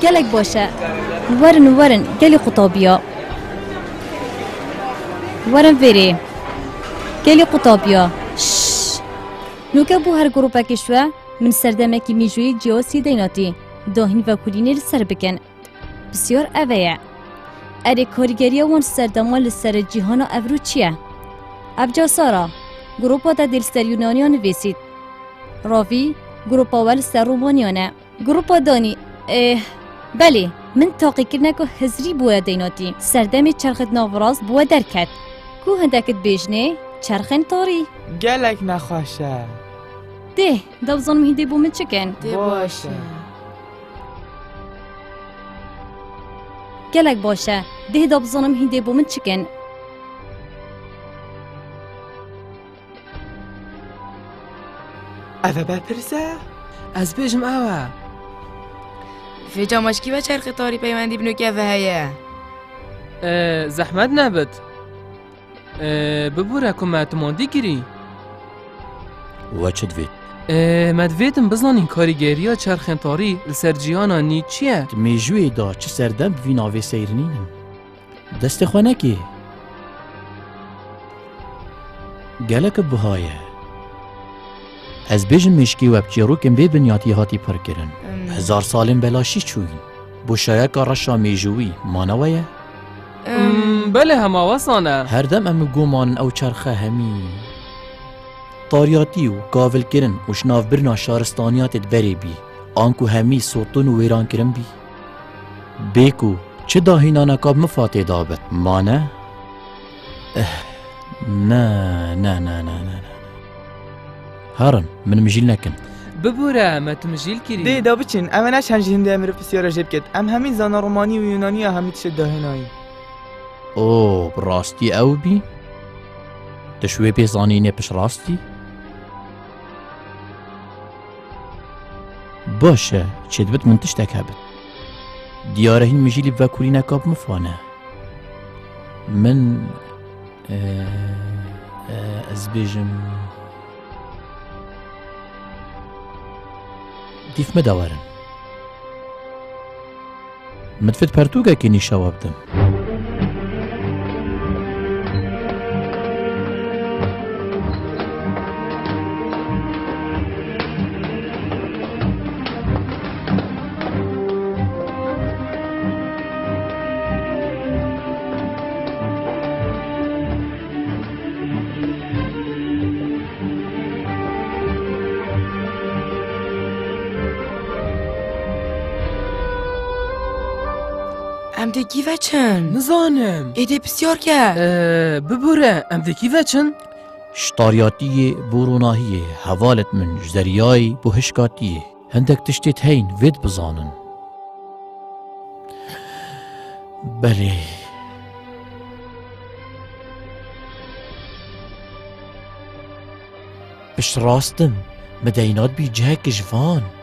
gelek başa. Werin gelê qutabiya. Werin verê. Gelê qutabiya. Şşş. Nuke bû her grupekê şwe min serdemekî mîjoyê ciyosî deynatî. Dahîn vekulînê li ser bikin. Bisyar ev ye. Erê karîgeriya wan serdema li ser cîhana evrû çi ye? Ev ca Sara, grupa te dêlser Yunaniya nivêsît. Ravî, grupa we li ser Romaniya ne. گروپۆ دۆنی بەێ من تاقیکردنەک و هزری بووە دەینۆتی. سەردەمی چرخت ناوڕاست بووە دەرکات. کو هەندەکت بێژنێ؟ چرخن تۆری. گەلێک نەخۆشە دێ دەبزانم هیندی بوو من چکەن؟ باشە gelek baş e dê da bizanim hîndê bo min çikin Ev berpirse? Ez bêjim ew e في جامش کی و چرخ تاری پیمندی بنو که به هیه زحمت نبود. ببوره کم اتمندی کری و چه دوی مدویتم بزنان این کاری گیری ها چرخنطاری لسر جیانا نید چیه؟ دا چه سردم بوی ناوی سیرنینم. دست خوانه که گلک بهایه. از بیجن میشکی و بچی رو کم بی بنیاتی هاتی پر کرن. هزار سالم بلاشی چوین. بوشایک رشا میجوی مانویه؟ بله هم آوازانه هر دم ام گومان أو چرخه همی. تاریاتی و گاول کرن و شناف برنا شارستانیات بری بی. آنکو همی سوتون و ویران کرن بی. بیکو چه داهینانا کاب مفاته دابت؟ مانه؟ نه نه نه نه نه هرن من مجیل نکن. ببوره ما تمجيل كريم دي دو بچن اما ناش هنج هنده امرو بسيارة جيب ام همين زانا روماني و يوناني اهمي تشد ده هناي او براستي او بي تشوي بي زانيني بش راستي باشه چه دبت منتش تکه بد دیاره هین مجیلی و نکاب مفانه من اه دیفمە دەوەرن متفت پەرتوگەکی نیشەوە بدەم. ام کی وچن؟ نزانم ایده بسیار که اه ببوره ام کی وچن؟ شتاریاتیه بوروناهیه حوالت من جزریای بوهشکاتیه هندک تشتیت هین وید بزانن بله پشت راستم مدینات بی جه کشوان جوان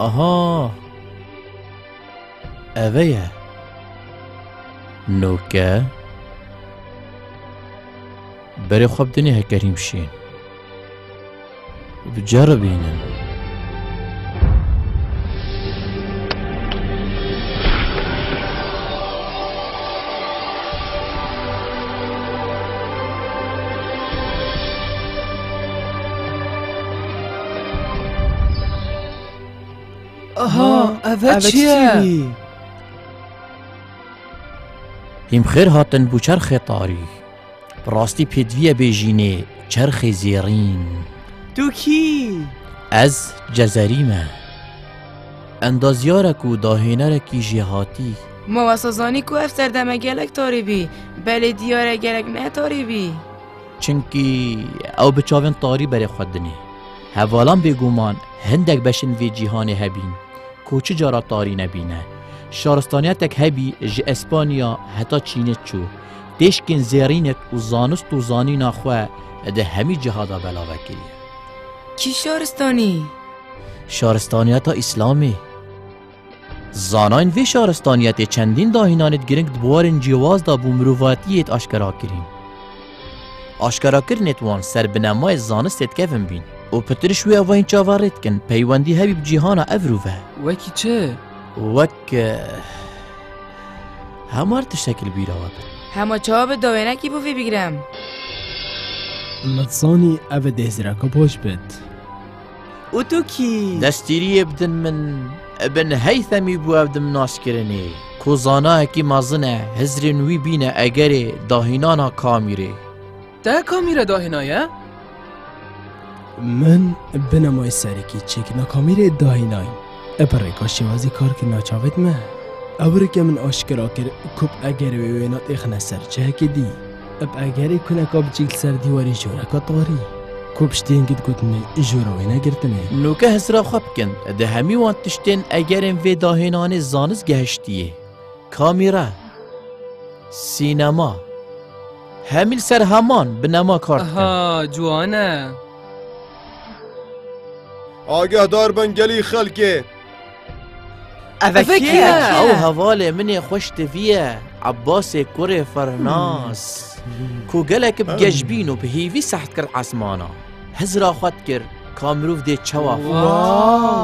آها. أبيا نوكا بري خب دنيا كريم شين بجربينن ایم خیر هاتن بو چرخ تاری راستی پیدویه بیجینه چرخ زیرین تو کی؟ از جزریمه اندازیارکو داهینرکی جهاتی مواسازانی کو افتر گلک تاری بی بلی دیاره گلک نه تاری بی چنکی او بچاوین تاری بری خود دنی هفالان هندک بشن وی جیهانی هبین کوچی جارا تاری نبینه. شارستانیه تک هبی جی اسپانیا حتا چینه چو. دشکین زیرینت و زانست و زانی نخوه ده همی جهادا بلا وکیلیه. کی شارستانی؟ شارستانیه تا اسلامی. زاناین وی شارستانیت چندین داهینانت گرنگ دبوارن جیواز دا بو مروواتیت آشکرا کریم آشکرا کرنیت وان سر بنمای زانستت کفن بین. و پترش وی ئەوین چاوەڕێت کن. پەیوەندی هەبی بجیهانە ئەڤروڤە وەکی چه؟ وەک هەموار تشتێکل بیرەوە بن هەمە چاوا بە داوێنەکی بۆ فێ بیگرم متزانی ئەvە دێزراکە پۆش بێت و تو کی؟ دەستیریە بدن من بن هەیثەمی بووە بدم ناسکردنێ کۆزانایەکی مازنە هزرێن وی بینە ئەگەرێ داهینانا کامیرێ تا کامیرە داهێنایە من بنەمای سەرێکی چێکنە کامیرێ داهیناین ئەپەڕێکا شێوازی کارکرد ناچاوێت مە ئەورێکە من ئاشکرا کرد کوب ئەگەر وێنات ئێخنە سەر چەکە دی. ئەب ئەگەری کونەکە بچیل سەر دیواری ژۆرەکە تاری کوب شتێنگت گوتنی ژۆرەوەی نەگرتنێ نوکە هەزرا خۆ بکەن دە هەمیوان تشتێن ئەگەرێن vê داهێنانê زانست گەهشتیە کامیرە سینەما هەمیل سەر هەمان بنەما کار ئەها جوانە ئاگەهدار بن گەلی آگه دار بن گلی خلکه. اوکیه او هوال منی خوش تفیه عباس کره فرناس. کو گلک بگجبین و بهیوی سحت کرد عصمانا هزرا خود کر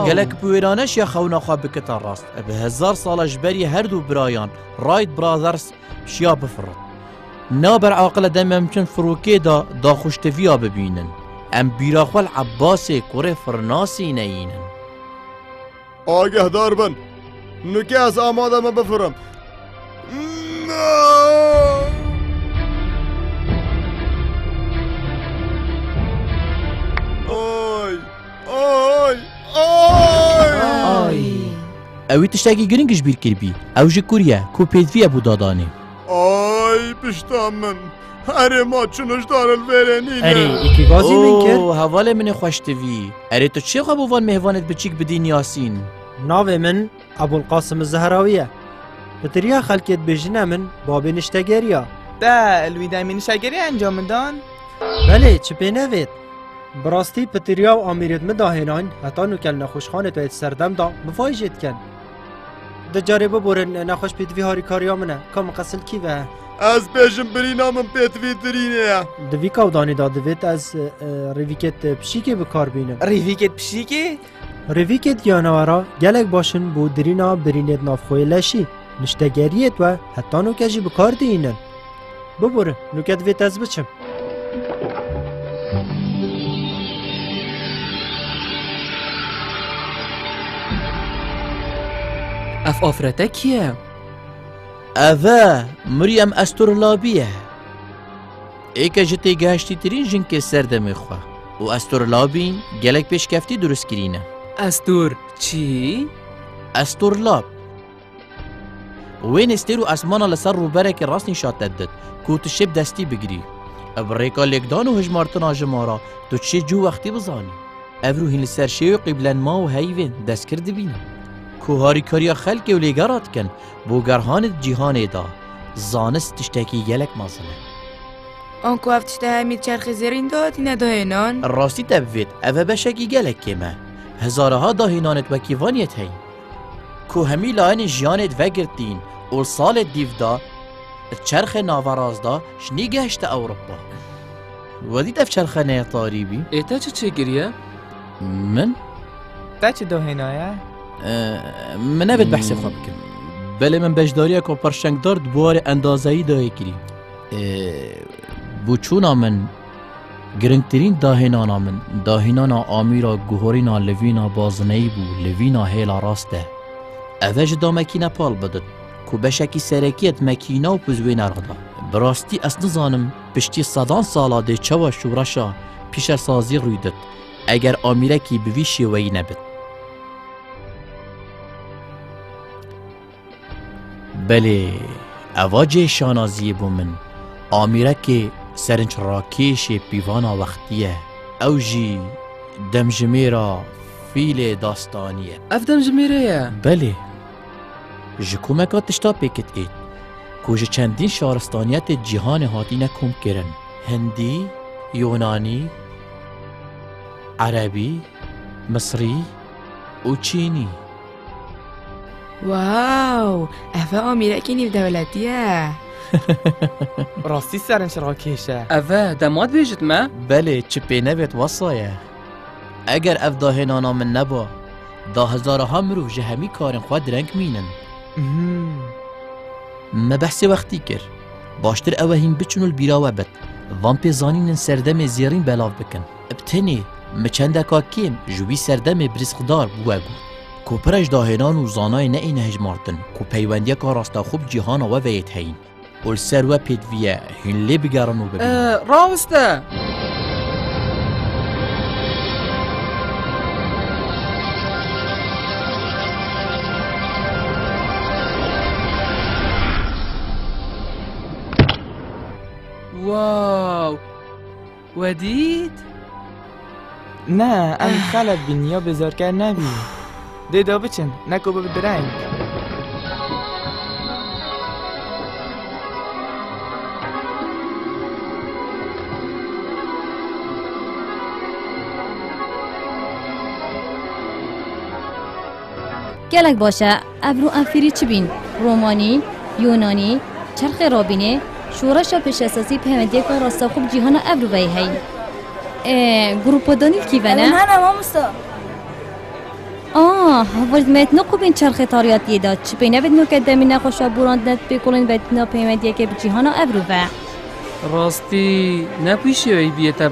گلک بویرانش یا خونا خواه بکتن راست. به هزار جبری هر دو برایان. رایت شیا بفرد. نا بر عاقل دم فروکی دا دا ببینن. أم بیراخوال عباس کوڕێ فرناسی نینن آگه دار بن. نکه از آماده ما بفرم. اوی تشتاگی گرنگش بیرکردبی ئەو کوریا کو پیدوی ابو دادانێ پشتان من هەرێ ما چنشدارل ئەری وێرێنی ئیکی گازی من کرد هەواڵێ منێ خوشتوی ئەرێ تو چێخە بۆوان مێوانت بچیک بدین یاسین ناوێ من ئەبولقاسم زەهراویە بتریا خەلکێت بێژنە من بابێ نیشتەگەریە تا الوی دامێنشاگەری ئەنجامدان بەلێ چ پێ نەوێت بڕاستی پتریا و ئامیرێت مداهێنان هەتا نوکەل نەخۆشخانێت وێت سەردەمدا بفایژێتکەن دەجارێ ببورن نەخۆش پێدوی هاری کاریا منە کام قەسل کیڤە ئەس بێژم برینا من پێتوی ترینەیە دوی کاودانیدا دەوێت ئەس ڕێویکێت پشیکێ بکاربینم ڕیڤیکێت پشیکێ ڕێویکێت یانەوەرا gelek başin بۆ dirîna birînێت navxۆyê leşî niştegeriyet we heta nûke jî bikar dînin biborin nûke divêt ez biçim ئەف ئۆفرەتە کییە؟ ئەڤە مریەم ئەستۆرلابیە ئێکە ژ تێگەشتی ترین جن که ژنکێ سەردەمێخوا و ئەستۆرلابین گەلک درست کرینه ئەستور چی؟ استرلاب وین ستێر و اسمانه لسر رو ئەسمانە لەسەر ڕووبەرێکی ڕاستی شاتەت دت کوتشێب دستی بگری ئەب ڕێکا لێکدان و هژمارتنا ژمارا تو چه جو وقتی بزانی افروهین لسر شیو قبلن ما و هیوین دست کرده بینە کو هاری کاریا خلق و لیگارات کن. بو گرهان جیهان ایدا. زانست تشتکی یلک مازنه. آنکو هف تشتا همید چرخ زرین دا دینا دا هنان راستی تبوید. او بشکی گلک که من هزاره ها دا هنانت و کیوانیت هی کو همی لاین جیانت وگرد دین او سال دیو دا چرخ ناوراز دا شنی گشت اوروپا. و دید اف چرخ نیتاری بی ایتا چه چه گریه؟ من؟ تا چه دا من نبید بحثی خواب کنم بله من بجداری اکو پرشنگ دارد بوار اندازهی دایی کری بوچون آمن گرنگترین داهنان آمن داهنان آمیرا گهورینا لوینا بازنهی بو لوینا هیلا راسته اوج دا مکینه پال بدد کو بشکی سرکیت مکینه و پزوین ارغدا براستی اصن زانم پشتی صدان سالاده ده چوا شورشا پیش سازی رویدد اگر آمیره کی بویشی وی نبید بله اواج شانازی بومن. آمیره که سرنچ راکیش پیوانا وقتیه اوجی دم جمیرا فیل داستانیه. اف دمجمی را بله جکومکا تشتا پیکت ایت. کوج چندین شارستانیت جهان هاتی نکم کرن. هندی یونانی عربی مصری و واو افا امیره که نیو دولتیه راستی سرن شرا کشه افا دماد بیجت ما بله چه پی نبیت وصایه اگر اف داه نانا من نبا دا هزار هم رو جه کارن خواد رنگ مینن ما بحث وقتی کر باشتر اوه هم بچنو البیراوه بد وان پی زانین سردم زیرین بلاو بکن ابتنی مچنده کاکیم جوی سردم می برسخدار کو کوپرش داهێنان و زانای نەئین هەژمارتن و پەیوەندیەکە ڕاستاخوب جیهانە وە بەیت هەین ول و پێتویە هین لێ آه، بگەڕن و ڕاستە. واو. ودید؟ نه ام خلط بنیا بزرگتر نبید û bibînin اه، ڕاستە واو ودید؟ نه ام خلب بین یا بزارکر نبی دیدا بچن نکو به درنگ gelek başe ev rû em fêrî çi bîn Romanî, Yunanî, çerxê rabînê, şoreşa pêşesasî peyvendiyeka rastaxûb cîhana ev rû vey hey. Ee, grupa danîl kîve ne? هنا مامۆستا آه هەوەردمێت نەقوبین چرخی تاریاتیێدا چ پێی نەبێت نۆکە دەمی نەخۆشە بڕاندنت پێکڵین بەتنا پەیوەندیەکە بجیهانە ئەڤروڤە ڕاستی نەپویشەوەی بیێتە